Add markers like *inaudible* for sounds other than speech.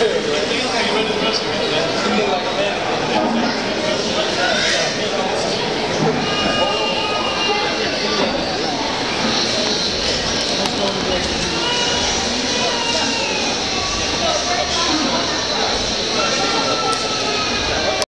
*laughs* Something like